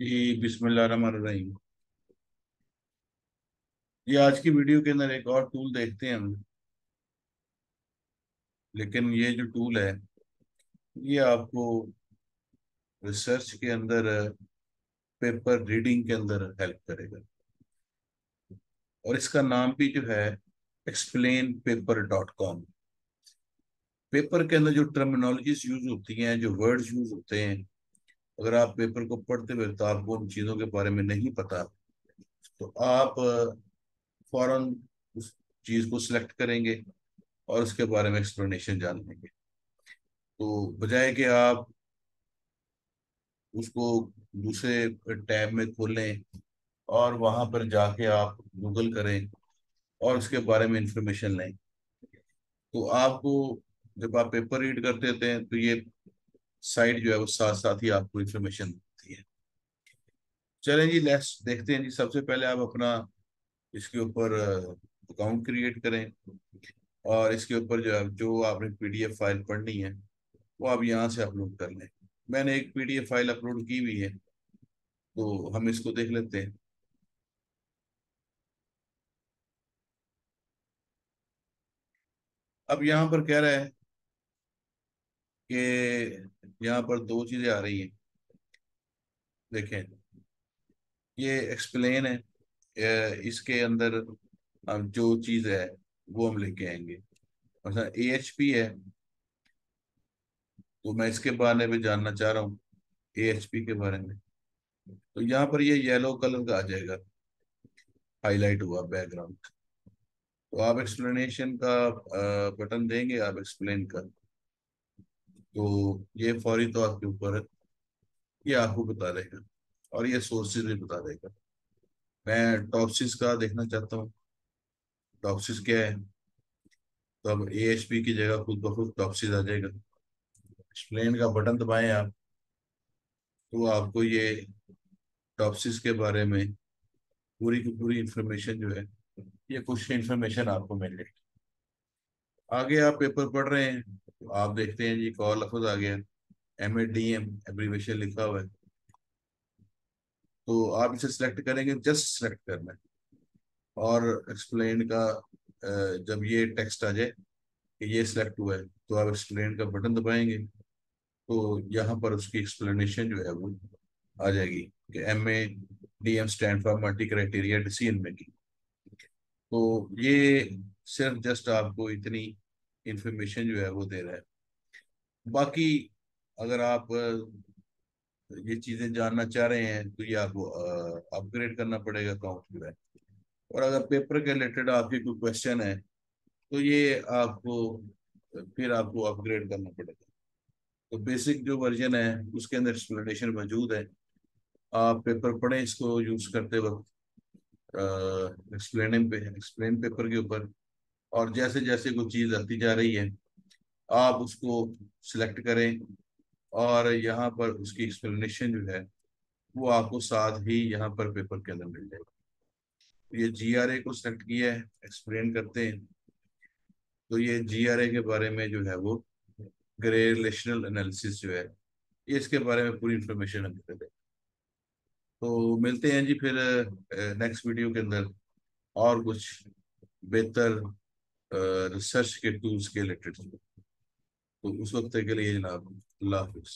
जी बिस्मिल्लाहिर्रहमानिर्रहीम। ये आज की वीडियो के अंदर एक और टूल देखते हैं हम लेकिन ये जो टूल है, ये आपको रिसर्च के अंदर पेपर रीडिंग के अंदर हेल्प करेगा। और इसका नाम भी जो है explain paper dot com paper के अंदर जो टर्मिनोलॉजीज यूज़ होती हैं, जो वर्ड्स यूज़ होते हैं अगर आप पेपर को पढ़ते हुए तो आपको उन चीज़ों के बारे में नहीं पता तो आप फ़ौरन उस चीज़ को सिलेक्ट करेंगे और उसके बारे में एक्सप्लेनेशन जान लेंगे। तो बजाय कि आप उसको दूसरे टैब में खोलें और वहाँ पर जाके आप गूगल करें और उसके बारे में इंफॉर्मेशन लें तो आपको जब आप पेपर रीड करते थे तो ये साइट जो है वो साथ साथ ही आपको इंफॉर्मेशन देती है। चलें जी लेट्स देखते हैं जी। सबसे पहले आप अपना इसके ऊपर अकाउंट क्रिएट करें और इसके ऊपर जो जो आपने पीडीएफ फ़ाइल पढ़नी है, वो आप यहाँ से अपलोड कर लें। मैंने एक पीडीएफ फ़ाइल अपलोड की हुई है तो हम इसको देख लेते हैं। अब यहाँ पर कह रहा है कि यहाँ पर दो चीज़ें आ रही हैं। देखें, ये एक्सप्लेन है इसके अंदर जो चीज़ है, वो हम लेके आएँगे। अच्छा ए एच पी है। तो मैं इसके बारे में जानना चाह रहा हूँ ए एच पी के बारे में। तो यहाँ पर ये येलो कलर का आ जाएगा। हाईलाइट हुआ बैकग्राउंड तो आप एक्सप्लेनेशन का बटन देंगे, आप एक्सप्लेन कर। तो ये फौरी तौर के ऊपर ये आपको बता देगा और ये सोर्सेज भी बता देगा। मैं टॉपसिस का देखना चाहता हूँ। टॉपसिस क्या है? तो अब ए एच पी की जगह खुद ब खुद टॉपसिस आ जाएगा। एक्सप्लेन का बटन दबाएँ आप तो आपको ये टॉपसिस के बारे में पूरी की पूरी इंफॉर्मेशन जो है, ये कुछ इंफॉर्मेशन आपको मिल जाएगी। आगे आप पेपर पढ़ रहे हैं तो आप देखते हैं जी, कॉल लफज आ गया। M A D M abbreviation लिखा हुआ है। तो आप इसे सिलेक्ट करेंगे जस्ट सिलेक्ट करना है। और एक्सप्लेन का जब ये टेक्स्ट आ जाए कि ये सिलेक्ट हुआ है तो आप एक्सप्लेन का बटन दबाएँगे तो यहाँ पर उसकी एक्सप्लेनेशन जो है वो आ जाएगी कि M A D M stand for multi criteria decision making तो ये सिर्फ़ जस्ट आपको इतनी इंफॉर्मेशन जो है वो दे रहा है। बाकी अगर आप ये चीज़ें जानना चाह रहे हैं तो ये आपको अपग्रेड करना पड़ेगा अकाउंट जो है। और अगर पेपर के रिलेटेड आपके कोई क्वेश्चन है तो ये आपको, फिर आपको अपग्रेड करना पड़ेगा। तो बेसिक जो वर्जन है, उसके अंदर एक्सप्लेनेशन मौजूद है। आप पेपर पढ़ें इसको यूज़ करते वक्त एक्सप्लेन पे एक्सप्लेन पेपर के ऊपर। और जैसे जैसे कोई चीज़ आती जा रही है, आप उसको सिलेक्ट करें और यहाँ पर उसकी एक्सप्लेनेशन जो है, वो आपको साथ ही यहाँ पर पेपर के अंदर मिल जाएगा। ये जी आर ए को सिलेक्ट किया है एक्सप्लेन करते हैं। तो ये जी आर ए के बारे में जो है वो ग्रे रिलेशनल एनालिसिस जो है, इसके बारे में पूरी इंफॉर्मेशन हमें दे देगा तो मिलते हैं जी फिर नेक्स्ट वीडियो के अंदर और कुछ बेहतर रिसर्च के टूल्स के रिलेटेड तो उस वक्त के लिए जनाब अल्लाह हाफिज़।